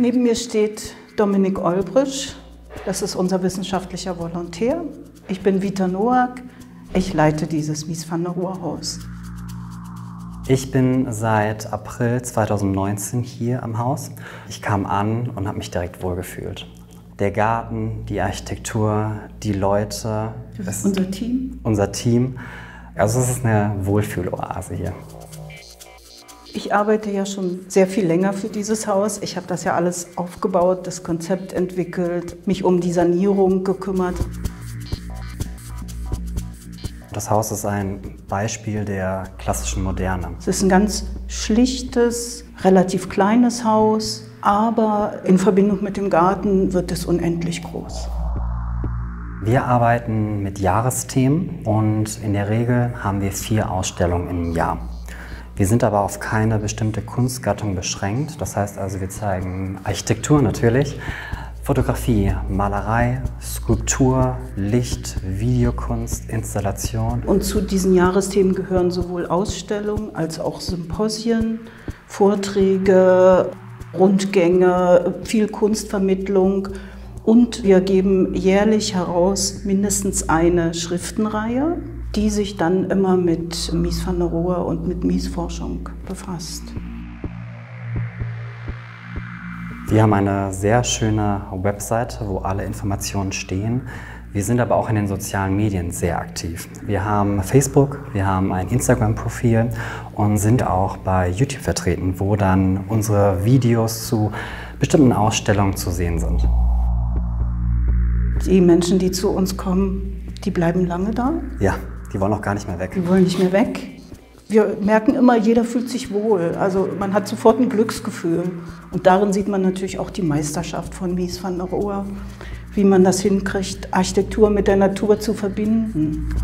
Neben mir steht Dominik Olbrich. Das ist unser wissenschaftlicher Volontär. Ich bin Vita Noack. Ich leite dieses Mies van der Rohe Haus. Ich bin seit April 2019 hier am Haus. Ich kam an und habe mich direkt wohlgefühlt. Der Garten, die Architektur, die Leute. Das ist unser Team. Unser Team. Also es ist eine Wohlfühloase hier. Ich arbeite ja schon sehr viel länger für dieses Haus. Ich habe das ja alles aufgebaut, das Konzept entwickelt, mich um die Sanierung gekümmert. Das Haus ist ein Beispiel der klassischen Moderne. Es ist ein ganz schlichtes, relativ kleines Haus, aber in Verbindung mit dem Garten wird es unendlich groß. Wir arbeiten mit Jahresthemen und in der Regel haben wir vier Ausstellungen im Jahr. Wir sind aber auf keine bestimmte Kunstgattung beschränkt. Das heißt also, wir zeigen Architektur natürlich, Fotografie, Malerei, Skulptur, Licht, Videokunst, Installation. Und zu diesen Jahresthemen gehören sowohl Ausstellungen als auch Symposien, Vorträge, Rundgänge, viel Kunstvermittlung. Und wir geben jährlich heraus mindestens eine Schriftenreihe die sich dann immer mit Mies van der Rohe und mit Mies-Forschung befasst. Wir haben eine sehr schöne Webseite, wo alle Informationen stehen. Wir sind aber auch in den sozialen Medien sehr aktiv. Wir haben Facebook, wir haben ein Instagram-Profil und sind auch bei YouTube vertreten, wo dann unsere Videos zu bestimmten Ausstellungen zu sehen sind. Die Menschen, die zu uns kommen, die bleiben lange da? Ja, die wollen auch gar nicht mehr weg. Die wollen nicht mehr weg. Wir merken immer, jeder fühlt sich wohl. Also man hat sofort ein Glücksgefühl. Und darin sieht man natürlich auch die Meisterschaft von Mies van der Rohe, wie man das hinkriegt, Architektur mit der Natur zu verbinden.